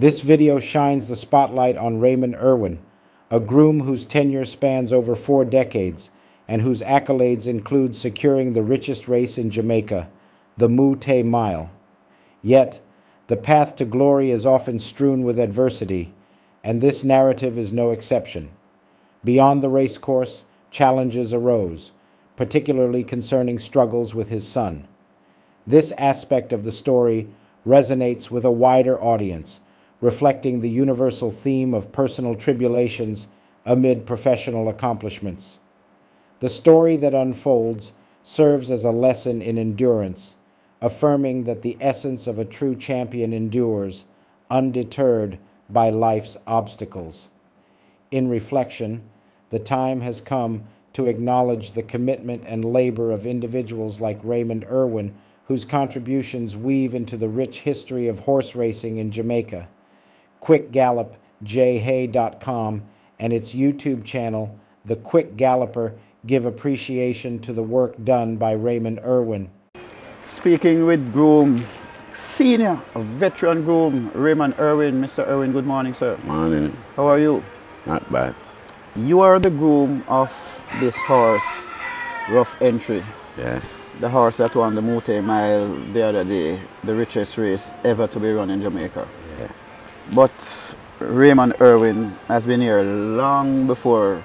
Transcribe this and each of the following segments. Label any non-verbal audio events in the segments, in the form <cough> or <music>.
This video shines the spotlight on Raymond Irwin, a groom whose tenure spans over four decades and whose accolades include securing the richest race in Jamaica, the Mouttet Mile. Yet, the path to glory is often strewn with adversity, and this narrative is no exception. Beyond the racecourse, challenges arose, particularly concerning struggles with his son. This aspect of the story resonates with a wider audience, reflecting the universal theme of personal tribulations amid professional accomplishments. The story that unfolds serves as a lesson in endurance, affirming that the essence of a true champion endures, undeterred by life's obstacles. In reflection, the time has come to acknowledge the commitment and labor of individuals like Raymond Irwin, whose contributions weave into the rich history of horse racing in Jamaica. Quick Gallop, jhay.com, and its YouTube channel, The Quick Galloper, give appreciation to the work done by Raymond Irwin. Speaking with groom, senior, veteran groom, Raymond Irwin. Mr. Irwin, good morning, sir. Morning. How are you? Not bad. You are the groom of this horse, Rough Entry. Yeah. The horse that won the Mouttet Mile the other day, the richest race ever to be run in Jamaica. But Raymond Irwin has been here long before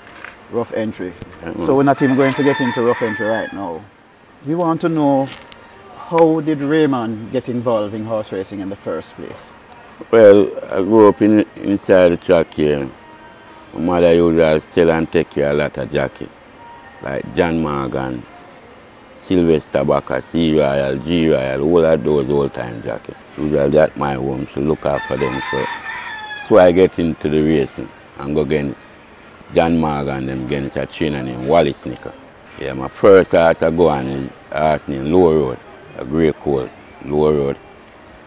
Rough Entry. Yeah. So we're not even going to get into Rough Entry right now. We want to know how did Raymond get involved in horse racing in the first place? Well, I grew up in, inside the track here. My mother used to sell and take care of a lot of jockeys. Like John Morgan, Sylvester Backer, C Royal, G Royal, all of those old time jockeys. Usually at my home to look after them. So, so I get into the racing and go against John Morgan them against a trainer named Wally Snicker. Yeah, my first horse I go on is horse named Low Road, a grey colt, Low Road.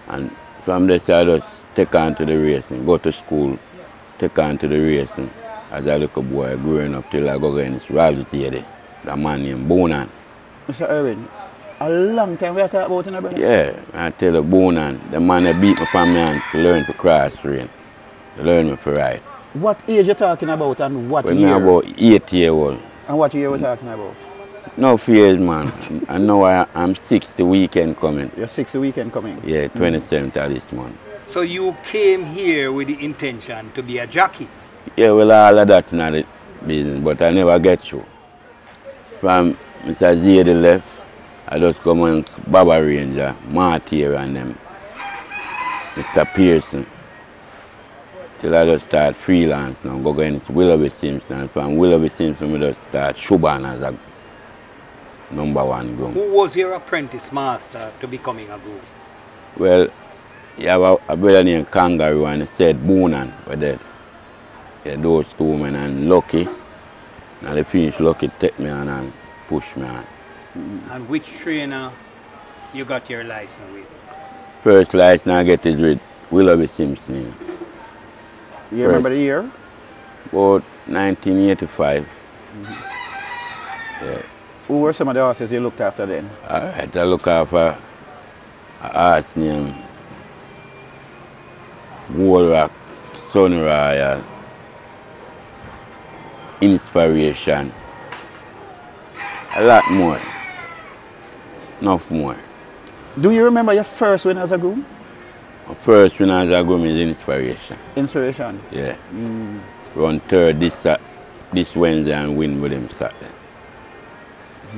And from there I just take on to the racing, go to school, take on to the racing. As a little boy growing up till I go against Ralph Zade, the man named Bonan. Mr. Irwin, a long time we are talking about in a brother. Yeah, I tell the you, Bonan, the man that beat me from me and learn to cross train, learn me to ride. What age you talking about and what When me year? about eight year old. And what year we talking about? Mm. No fears, man. I know I, I'm six the weekend coming. Your sixth weekend coming. Yeah, 27th of this month. So you came here with the intention to be a jockey. Yeah, well, all of that not the business, but I never get you. From Mr. Zade left, I just come on Baba Ranger, Martyr and them, Mr. Pearson. Till I just start freelance now, go against Willoughby Simpson. And from Willoughby Simpson, we just start Shuban as a number one groom. Who was your apprentice master to becoming a groom? Well, you have a, a brother named Kangaroo and he said Boonan were dead. Yeah, those two men and Lucky. Now they finish Lucky take me on and push me on. And which trainer you got your license with? First license I get is with Willoughby Simpson. You remember the year? About 1985. Mm-hmm. Yeah. Who were some of the horses you looked after then? Alright, I look after a horse named Wall Rock, Sun Royal, Inspiration. A lot more. Enough more. Do you remember your first win as a groom? My first when I was a groom is Inspiration. Inspiration. Yeah. Mm. Run third this Sat- this Wednesday and win with him Saturday.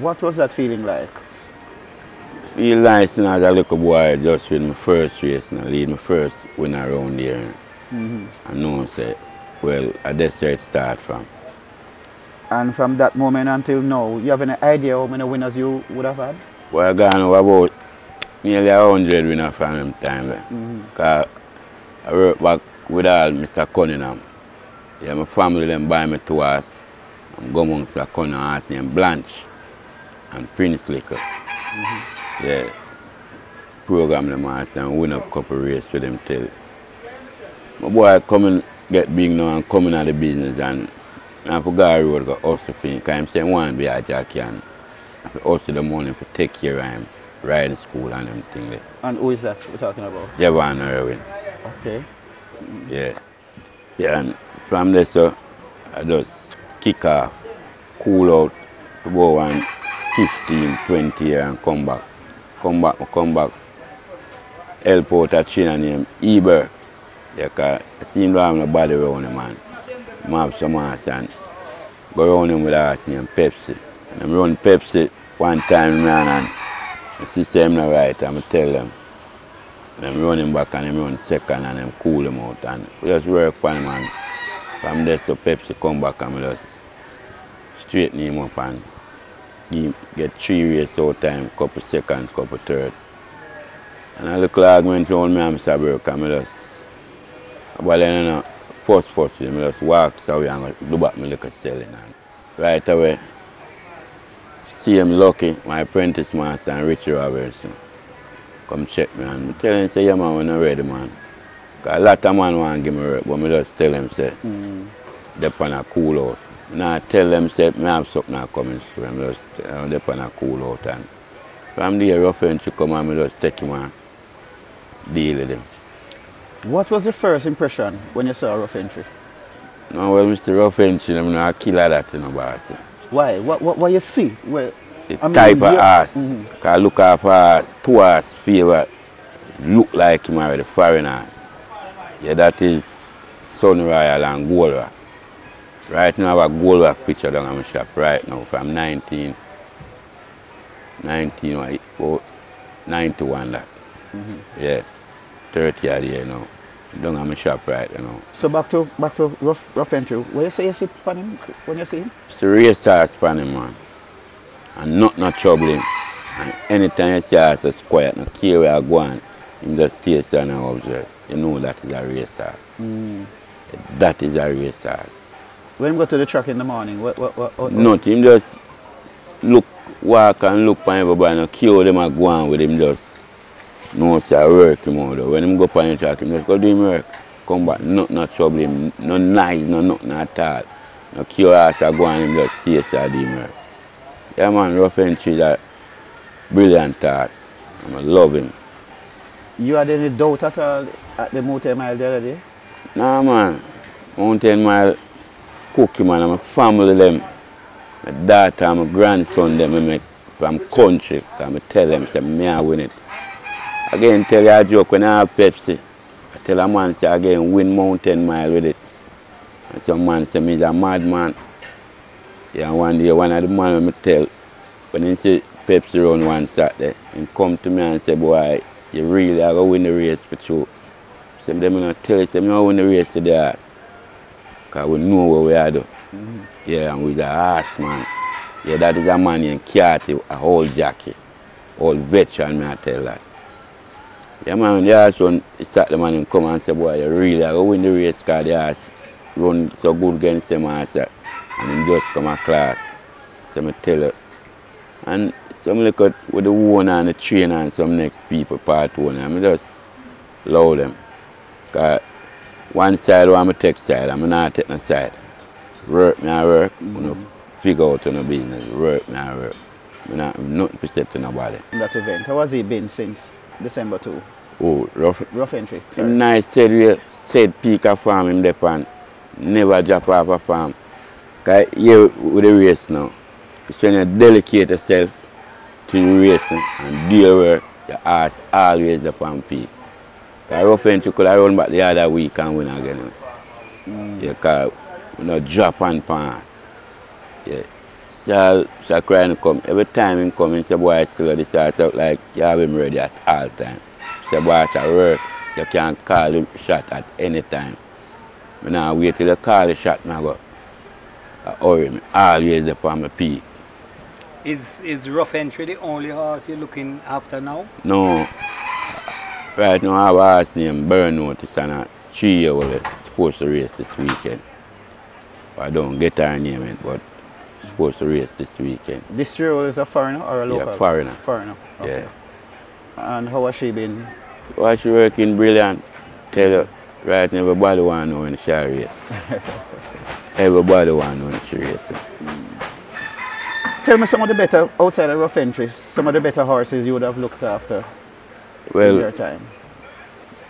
What was that feeling like? Feel nice you know, as a little boy just win my first race and I lead my first win around here. Mm-hmm. I know say, well, I where it start from. And from that moment until now, you have any idea how many winners you would have had? Well, I gone over about nearly a hundred winners from them time there. Mm-hmm. Cause I work back with all Mr. Cunningham. Yeah, my family them buy me two horse. I'm going amongst Mr. Cunningham horse named Blanche and Prince Liquor. Mm-hmm. Yeah. Program them horse and win up couple race with them till. My boy come and get big now and come in at the business and I forgot road go hustle for him. Cause him say want to be a jockey and I hustle the money to take care of him, riding school and them thing there. And who is that we're talking about? Javon Irwin. Okay. Yeah. Yeah, and from there, so I just kick off, cool out to go on 15, 20 year and come back. Come back, come back. Help out a trainer named Eber. Yeah, cause I seem to have no body around him, man. I some ass and go around him with a ass named Pepsi. And I'm run Pepsi one time, man, and I see him not right, I'm tell them. And I'm running back and I'm run second and I'm cool him out and we just work for him and from there so Pepsi come back and we just straighten him up and give, get three race out time, couple seconds, couple third. And a little argument around me and Mr. Burke and we just but then you know, first first I just walk so and go do back my little selling and right away see him lucky, my apprentice master and Richie Robertson come check me and I tell him say yeah man when I'm ready man. Cause a lot of man want to give me work but I just tell him say Mm. they on a cool out. Now I tell them say me have something coming through I'm just uh, they on a cool out and from there rough entry come and I just take him and deal with him. What was your first impression when you saw Rough Entry? Now well Mr. Rough entry I'm not a killer that you know boss. Why? What, what, what you see? Well, The I mean, type of ass. Mhm. Cause look off ass, two ass favor look like him already, foreign ass. Yeah, that is Sun Royal and Gold Rock. Right now I have a Gold Rock picture down in my shop right now from 19, 19 or eight- oh, 91 that. Yeah, 30 odd year now. Down in my shop right you know. So back to back to rough rough entry. What you say you see upon him when you see him? It's a race horse for him, man. And not no trouble him. And anytime you see horse that's quiet, no care where I go on, him just stay still and observe. You know that is a race horse. Mm. That is a race horse. When you go to the truck in the morning, what what what, what Not him just look, walk and look for everybody, care how them a go on with him just. No I work him out. When him go up on the track, him just go do him work. Come back, not no trouble him, no nice, no nothing at all. No horse a go on, him just stay and do him work. Yeah man, rough entry a brilliant. And I love him. you had any doubt at all at the Mouttet mile the other day? Nah man, mountain mile cookie man, I'm a family them. My daughter my grandson them I make from country. Cause I tell them say me I win it. Again tell you a joke when I have Pepsi. I tell a man say again win mountain mile with it. And some man say me is a madman. Yeah, one day one of the man me tell when he see Pepsi run one Saturday, he come to me and say, boy, you really are gonna win the race for true. Say them gonna tell you, say me gonna win the race to the ass. Cause we know what we are do. Mm-hmm. Yeah, and we the ass man. Yeah, that is a man in Kiati, a whole jacket. All veteran me I tell that. Yeah man, the ass run, sat the man and come and say, boy, you really are gonna win the race cause the ass run so good against them uh, And him just come a class. So me tell you. And some look at with the owner and the trainer and some next people part owner. I just love them. Cause one side one I take side, I'm not take no side. Work me I work, you know, figure out on the business. Work I work. I not nothing to say to nobody. in that event? How has he been since December 2? Oh, rough. Rough entry. Sorry. nice said we said peak a farm in the pan. Never drop off a farm. Cause here with the race now, it's when you delicate yourself to the racing and deal where your ass always the on peak. Cause rough entry could have run back the other week and win again. Mm. Yeah, cause we not drop on pass. Yeah. So, so crying come. Every time him come, he say, boy, still this ass out like you have him ready at all time. Say, boy, it's a work. You can't call him shot at any time. Me now wait till you call the shot, me I go. I hurry me. Always up on my peak. Is is rough entry the only horse you're looking after now? No. Right now I have a horse named Burnout. It's on a three year old supposed to race this weekend. I don't get her name but supposed to race this weekend. This year is a foreigner or a local? Yeah, foreigner. Foreigner. Okay. Yeah. And how has she been? Why she working brilliant? Tell you, right everybody want to know when she race. <laughs> everybody want to know when she race. Tell me some of the better, outside of rough entries, some of the better horses you would have looked after in your time.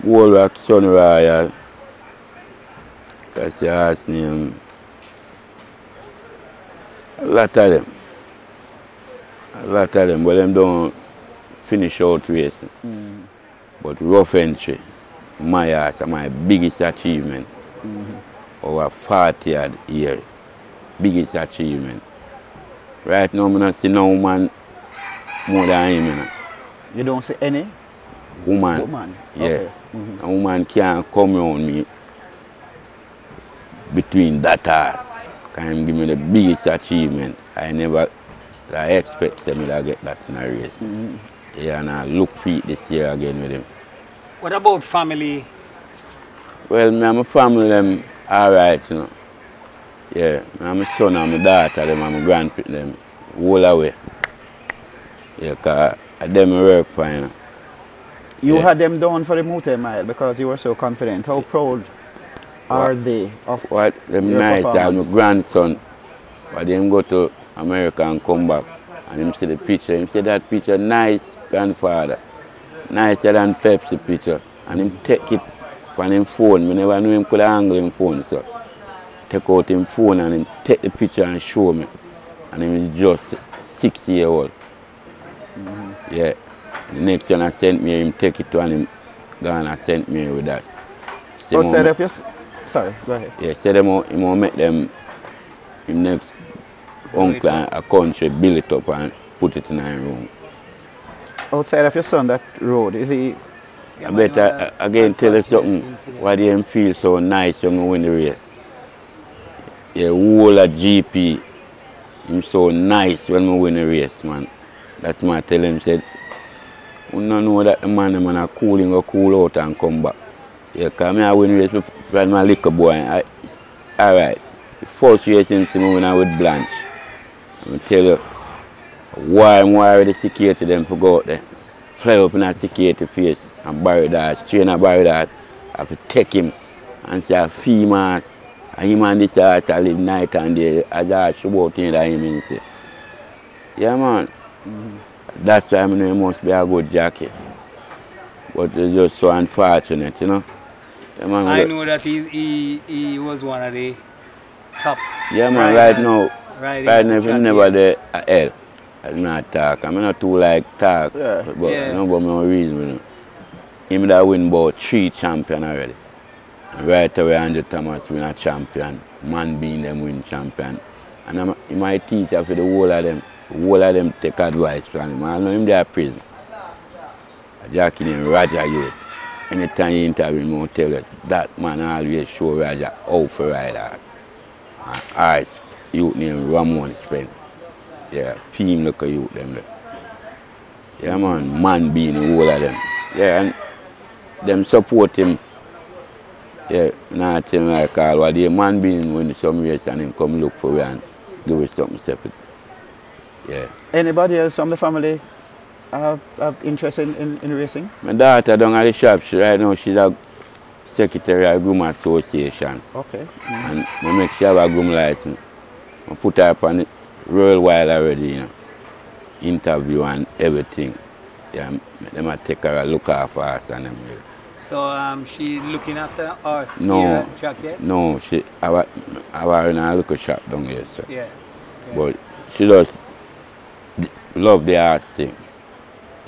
Rock, Sun Royal, you ask name, a lot of them. A lot of them, but them don't finish out racing. But rough entry, my ass, my biggest achievement. Over 40 odd years, biggest achievement. Right now, I don't see no woman more than him. You. You don't see any Woman. woman? Yeah. Okay. Mhm. A woman can't come around me between that ass. Can him give me the biggest achievement. I never I expect them to get that in a race. Mm-hmm. Yeah, and I look for it this year again with him. What about family? Well, me and my family them alright, you know. Yeah, me and my son and my daughter them and my grandparents them all away. Yeah, cause them I work for, you know. You Yeah. had them down for the Mouttet mile because you were so confident. How proud are What? they of What them and my grandson, but him go to America and come back and him see the picture, him say that picture nice grandfather, nicer than Pepsi picture. And him take it on him phone. Me never knew him could angle him phone so. Take out him phone and him take the picture and show me. And him just six year old. Mm-hmm. Yeah. The next one I sent me, him take it to and him gone and sent me with that. Outside "Mama, of your sorry, go ahead. yeah, say them will make them him next uncle and a country build it up and put it in a room. Outside of your son that road, is he I better uh, again tell you something why they him feel so nice when we win the race. Yeah, whole of GP, him so nice when we win the race, man. That man tell him said, we don't know that the man, the man a cool, him go cool out and come back. Yeah, cause me I win the race, friend my little boy. I, alright, the first race in me when I with Blanche. I'm tell you, why I'm worried the security them for go out there. Fly up in a security face and bury that, train and bury that. I have to take him and say a females. And him and this house I live night and day as I show about thing that him in say. Yeah man. That's why I know he must be a good jockey. But it's just so unfortunate, you know. Yeah, man, I look- know that he, he, he was one of the top. Yeah, man, right now, right now, if you never there, uh, hell, I'm not talk. I'm not too like talk, Yeah. but Yeah. you know, but no reason, you know. Him that win about three champion already. Right away, Andrew Thomas win a champion. Man being them win champion. And I'm, he might teach for the whole of them. The whole of them take advice from him. I know him there prison. A Jackie named Roger Youth. Anytime you interview him, he'll tell you that man always show Roger how to ride hard. And I youth named Ramon Spence. Yeah, team look at youth them there. Yeah man, man being the whole of them. Yeah, and them support him. Yeah, nothing like all what the man being when some race and him come look for me and give us something separate. Yeah. anybody else from the family have, have interest in, in, in racing? My daughter down at the shop, she, right now she's a secretary of Groom Association. Okay. And I make sure she have a groom license. I put her up on the Royal Wild already, you know. Interview and everything. Yeah, them I take her a look after us and them. really. So um, she looking after us No. here at track yet? No, she have a, have her in a little shop down here, so. Yeah. yeah. But she just d- love the arts thing.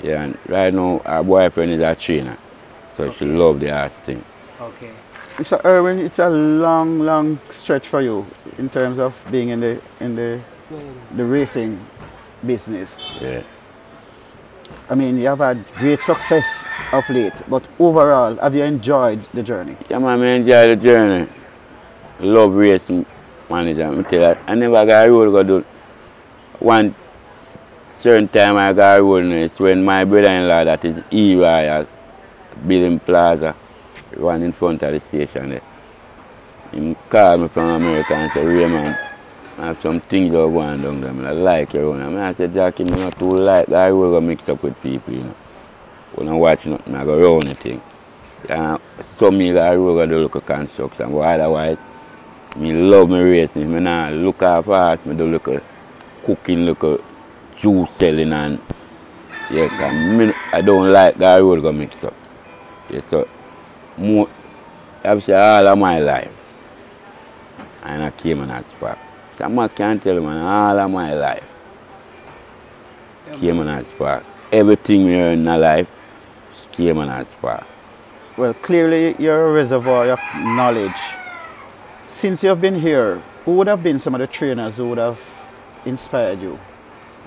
Yeah, and right now her boyfriend is a trainer. So she love the art thing. Okay. So Irwin, it's a long, long stretch for you in terms of being in the in the the racing business. Yeah. I mean, you have had great success of late, but overall, have you enjoyed the journey? Yeah, man, I enjoy the journey. Love racing manager. I tell you, I never got a road go do. One certain time I got it's when my brother-in-law, that is at Building Plaza, one in front of the station there. He called me from America and said, Raymond, I have some things that are going down there. I like your own. I, mean, I said, Jackie, I not too like. I will go mix up with people, you know. When I watch nothing, I go round the thing. And some me got road go do look at construction, but otherwise, me love my racing. Me nah look after us, me do look at cooking, look juice selling and yeah, 'cause I don't like that road go mix up. Yeah, so more, I've said all of my life, and I came in as Park. Someone can't tell man, all of my life. Yeah, Caymanas Park. Everything we earn in our life is Caymanas Park. Well, clearly you're a reservoir of knowledge. Since you've been here, who would have been some of the trainers who would have inspired you?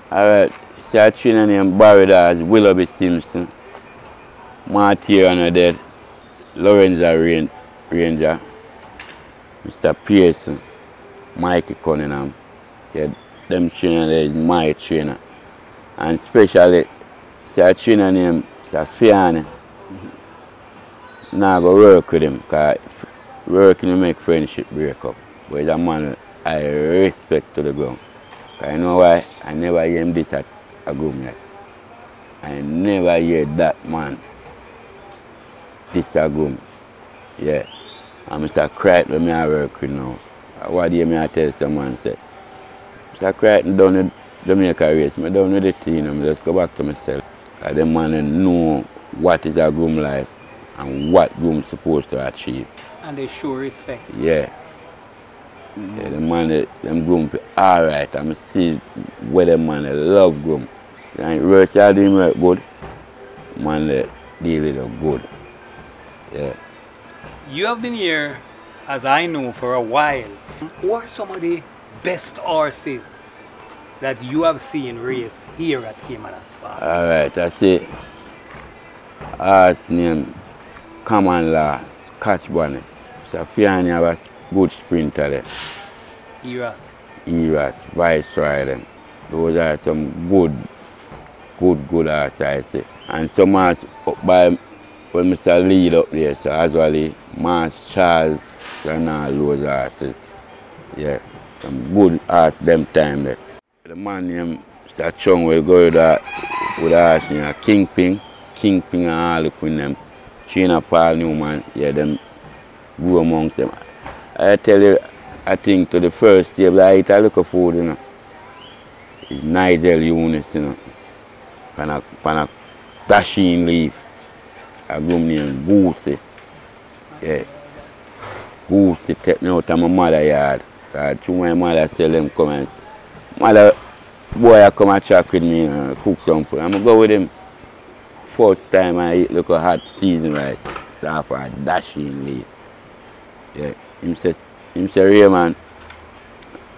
Alright, so I train named Barry Dawes, Willoughby Simpson, Martyr on dead, Lorenzo Ranger, Mr. Pearson, Mikey Cunningham. Yeah, them trainer there is my trainer. And especially, so I trainer named. Now I go work with him, because working to make friendship break up. But he's a man I respect to the ground. You know why? I never hear him this at a groom yet. I never hear that man this a groom. Yeah. I'm Mr. Crichton when me I work with now. Uh, What day me I tell someone say, Mr. Crichton down the Jamaica race, down with the team, I just go back to myself. Cause them man know what is a groom life and what groom supposed to achieve. And they show respect. Yeah. Yeah, the man, they- them groom fi alright. I'm see where them man they love groom. And Rachel doing work good, man they deal with them good. Yeah. You have been here, as I know, for a while. Who are some of the best horses that you have seen race here at Caymanas Park? Alright, I see horse name Common Law, Catch Bonnet. So Fiani have a good sprinter there. Eras. Eras, Viceroy them. Those are some good, good, good horses I say. And some horse up by when Mr. lead up there, so actually Mass Charles and all those horses. Yeah, some good horse them time there. The man named Mr. Chung will go with that with a horse named Kingpin, Kingpin and all the queen them. China Paul Newman, yeah, them grew amongst them. I tell you, I think to the first table I eat a little food, you know. It's Nigel Eunice, you know. Pan a, pan a dashing leaf. A groom named Goosey. Yeah. Goosey take me out of my mother yard. Cause to my mother tell them come and mother boy I come and chat with me and cook some food. I'm going to go with him. First time I eat look a hot season rice. For a dashing leaf. Yeah. Him say him say Raymond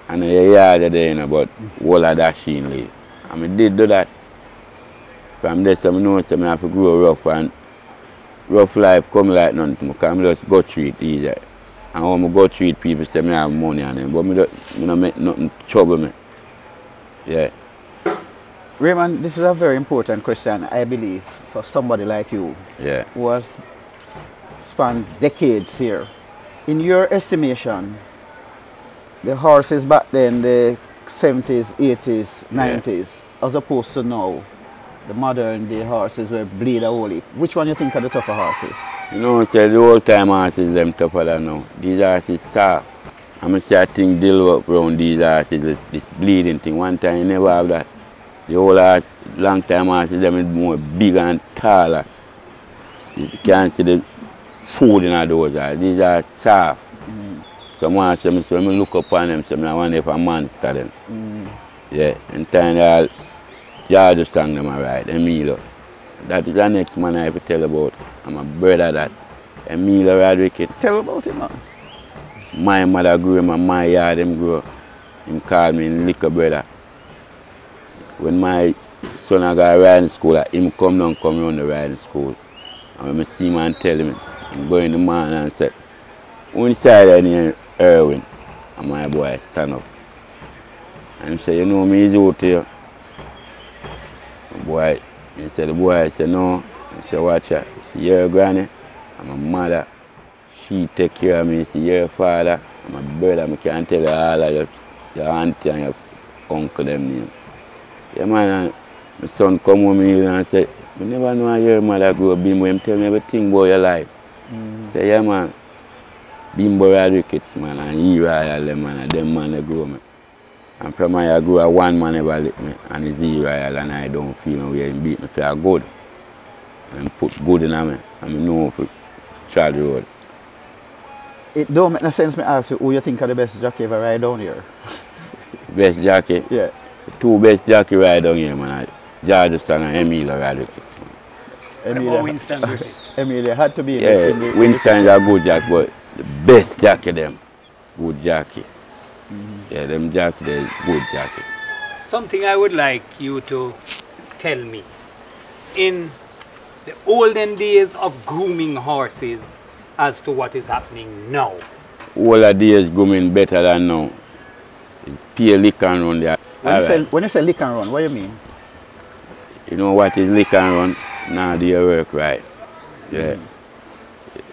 and the yard there, you know, but whole of dashing leaf. And I did do that. From there, some know I have to grow rough and rough life come like nothing. Because I just go treat easy. And when I go treat people say I have money on them, but I don't, I don't make nothing trouble me. Yeah. Raymond, this is a very important question, I believe, for somebody like you Yeah. who has spent decades here. In your estimation, the horses back then, the 70s, 80s, Yeah. 90s, as opposed to now, the modern day horses were bleed a holy. Which one you think are the tougher horses? You know, say the old time horses them tougher than now. These horses soft. I'm say I think deal up around these horses, this, this bleeding thing. One time you never have that. The old horse, long time horses them is more bigger and taller. You can't see the food in those horses. These are soft. Some horses, so when I look upon them, so I wonder if a monster them. Yeah, and time they all, y'all just sang them alright, Emilio. That is the next man I have to tell about. I'm a brother that. Emilio Rodriguez. Tell about him, man. My mother grew him and my yard him grew. Him called me liquor brother. When my son I got riding school, uh, him come down, come round the riding school. And when I see him and tell him, I'm going to man and say, who inside there near Irwin? And my boy stand up. And say, you know me, he's out here. The boy, he said, the boy said, no. He said, watch out. See your granny? I'm mother. She take care of me. See your father. I'm brother. I can't tell you all of your, your auntie and your uncle them name. Yeah, man, and my son come with me and say, I never know how your mother grew up. Him tell me everything about your life. Say, yeah, man. Bimbo Rodriguez, man, and he royal them, man, and them man they grow me. And from my I grew up, one man ever lick me, and it's he royal, and I don't feel no way. He beat me for good. And put good in me, and I know for Charlie Road. It don't make no sense me ask you who you think are the best jockey ever ride down here. <laughs> Best jockey, Yeah. two best jockey ride down here, man. George Song and Emilio Rodriguez. Or Emilia, Winston Griffith. Emilia had to be Yeah, the, in the, in the Winston's a good jockey, but the best jockey them, good jockey. Mm-hmm. Yeah, them jockey, they good jockey. Something I would like you to tell me. In the olden days of grooming horses as to what is happening now. All of days going better than now. Pay lick and run there. when, you say, Alright. when you say lick and run, what do you mean? You know what is lick and run? Now do your work right. Yeah.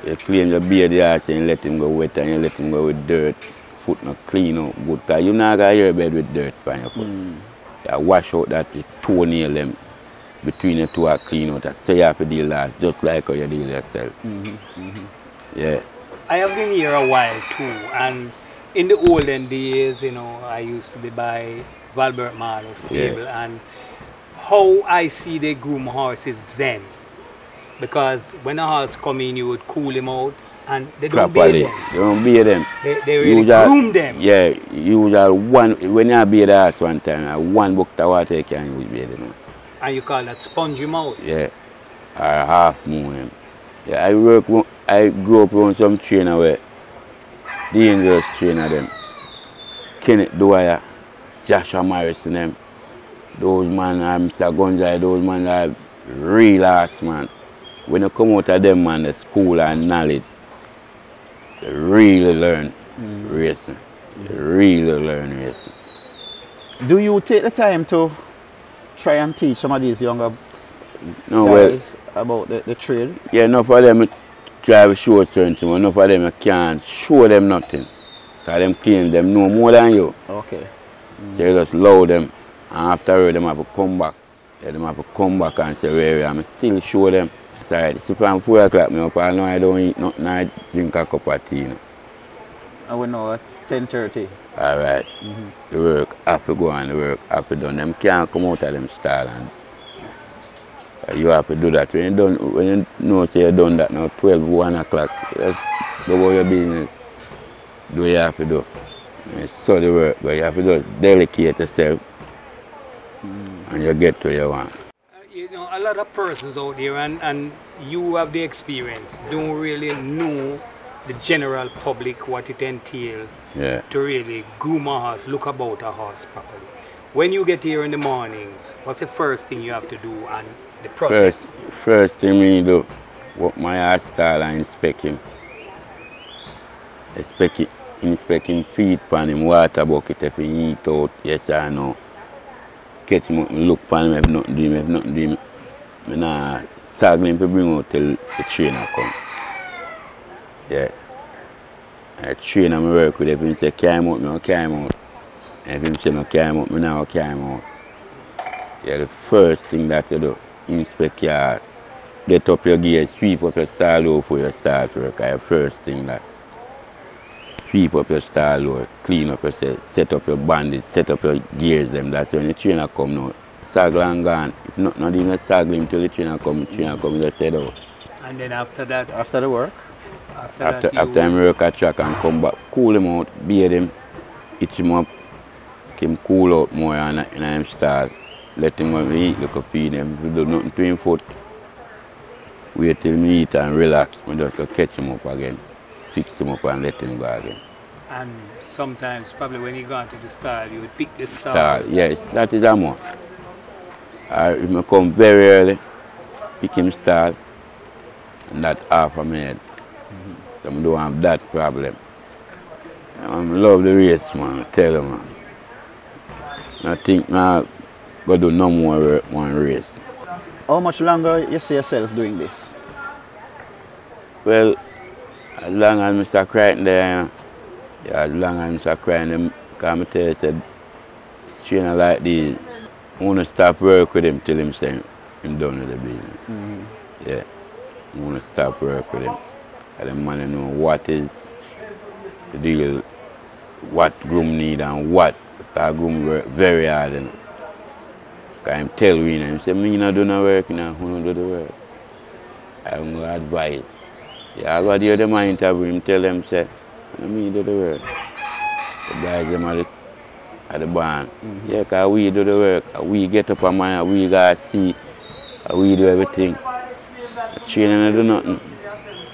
You clean your beard the horse and you let him go wet and you let him go with dirt. Foot not clean out good. Cause you not got your bed with dirt on your foot. Mm. You wash out that the toenail them between the two are clean out. So you have to deal that just like how you deal yourself. Mm-hmm, mm-hmm. Yeah. I have been here a while too, and in the olden days, you know, I used to be by Valbert Marlow stable, and how I see they groom horses then, because when a horse come in, you would cool him out, and they don't Properly. them. You don't beat them. They, they really Usual- groom them. Yeah, usual one when you beat the horse one time, uh, one bucket of water you can use beat them. And you call that sponge him out. Yeah. Or half moon them. Yeah, I work I grew up around some trainer where dangerous trainer them. Kenneth Dwyer, Joshua Morrison them. Those man are Mr. Gonzalez, those man are real ass man. When you come out of them man, the school and knowledge, you really learn mm. racing. You really learn racing. Do you take the time to try and teach some of these younger No, well, guys about the, the trade? Yeah, enough of them drive show certain things, but enough of them you can't show them nothing. Because them claim them know more than you. Okay. Mm. So you just allow them, and after them have to come back. Them have to come back and say, where I'm still show them. Sorry, so from 4 o'clock, me up, I know I don't eat nothing, I drink a cup of tea. You know. And we know it's 10.30. All right. The work have to go on, the work have to done. Them can't come out of them style and uh, you have to do that. When you done, when you know say you done that now, 12, 1 o'clock, just go about your business. Do what you have to do. You study work, but you have to just delicate yourself and you get to your want. You know, a lot of persons out there, and, and you have the experience, don't really know the general public what it entails Yeah. to really groom a horse, look about a horse properly. When you get here in the mornings, what's the first thing you have to do and the process? First, first thing me do, walk my art style and inspect him. Inspect, inspect him feet pan him, water bucket if he eat out, yes or no. Catch me look pan him if nothing do him, if nothing do him. Me nah sag him to bring out till the trainer come. Yeah. The trainer me work with, if him say carry him out, me no carry him out. If him say no carry out, me now carry out. Yeah, the first thing that you do, inspect your house. Get up your gear, sweep up your stall load before you start work. The first thing that. Sweep up your stall clean up yourself, set up your bandits, set up your gears them. That's when the trainer come now. Saddle and gone. If not, not even saddle him till the trainer come, the trainer come, just set out. And then after that, After the work? after, After, that you, after him work a track and come back, cool him out, bathe him, itch him up, make him cool out more and, and him start. Let him eat, look up feed him. If you do nothing to him foot, wait till he eat and relax. Me just go catch him up again, fix him up and let him go again. And sometimes probably when you go into the style, you would pick the style. Start, yes, that is a must. Or if come very early, pick him start, and that half a minute. So I don't have that problem. I love the race, man, I tell you, man. I think now go do no more work, one race. How much longer you see yourself doing this? Well, as long as Mr. Crichton there, you know, yeah, as long as Mr. Crichton, because I tell you, said, trainer like this, I want to stop work with him till him say him done with the business. Mm-hmm. Yeah, I want to stop work with him. And the man know what is the deal, what groom need and what. Because groom work very hard. Know. Because him tell me, him say, me not do no work now, who not do the work. I'm going to advise. Yeah, I got the other man interview him, tell him, say, And me do the work. The guys them at the, at the barn. Mm-hmm. Yeah, cause we do the work. We get up on mine, and we gotta see, we do everything. The Training do nothing.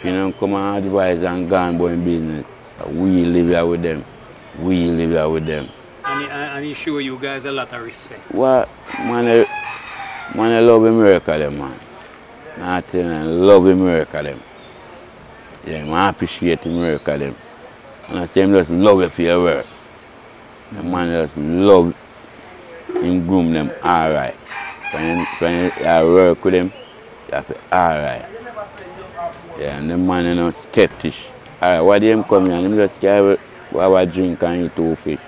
Training come and advise and gone about business. We live here with them. We live here with them. And and he show you guys a lot of respect. What man I, man I love America them man. Nah tell you, I love America them. Yeah, I appreciate America them. And I him just love it for your work. The man just love him groom them alright. When when uh, work with him, you have alright. Yeah, and the man you know skeptish. Alright, why them come here and him just carry a drink and eat two fish.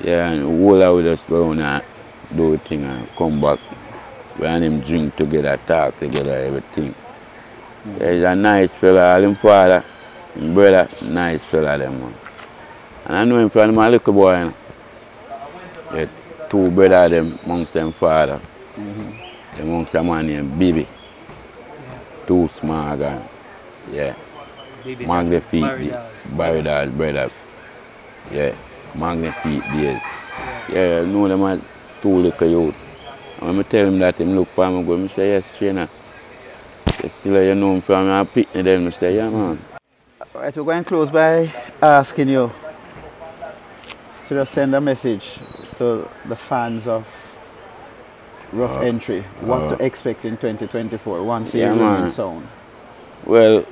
Yeah, and whole of we just go on and do the thing and come back. We and him drink together, talk together, everything. Yeah, he's a nice fella, all him father, brother, nice fella them man. And I know him from my little boy. You know. Yeah, two brother them amongst them father. Mm-hmm. Amongst a man named Bibi. Two small guys. Yeah. Baby, Magnifique. Barrydas brother. Yeah, Magnifique days. Yeah, I know them are two little youth. And when I tell him that, him look for me, go, I say, yes, trainer. Still, you know him from a picnic then. I say, yeah, man. Right, we're going to close by asking you to just send a message to the fans of Rough uh, Entry, what to uh. expect in 2024 once Yeah, you man. remain sound. Well,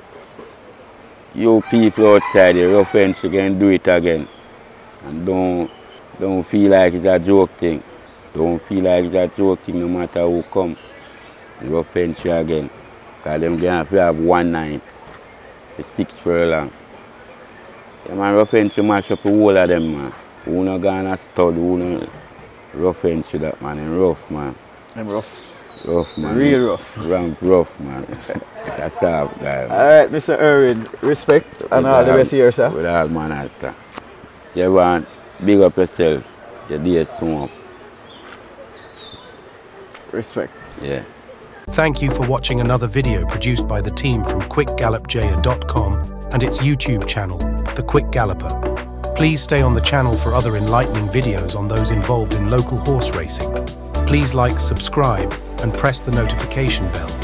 you people outside the rough you can do it again. And don't, don't feel like it's a joke thing. Don't feel like it's a joke thing no matter who come. Rough entry again. Because them to have one night. The six furlong. Yeah, man, rough entry mash up the whole of them, man. Who not gonna stud, who not rough entry that, man. And rough, man. I'm rough. Rough, man. Real rough. Rough, rough, man. <laughs> That's soft guy, man. All right, Mr. Irwin, respect and all the best here, sir. With all manners, sir. You want big up yourself. Your day soon up. Respect. Yeah. Thank you for watching another video produced by the team from Quickgallopja.com and its YouTube channel, The Quick Galloper. Please stay on the channel for other enlightening videos on those involved in local horse racing. Please like, subscribe, and press the notification bell.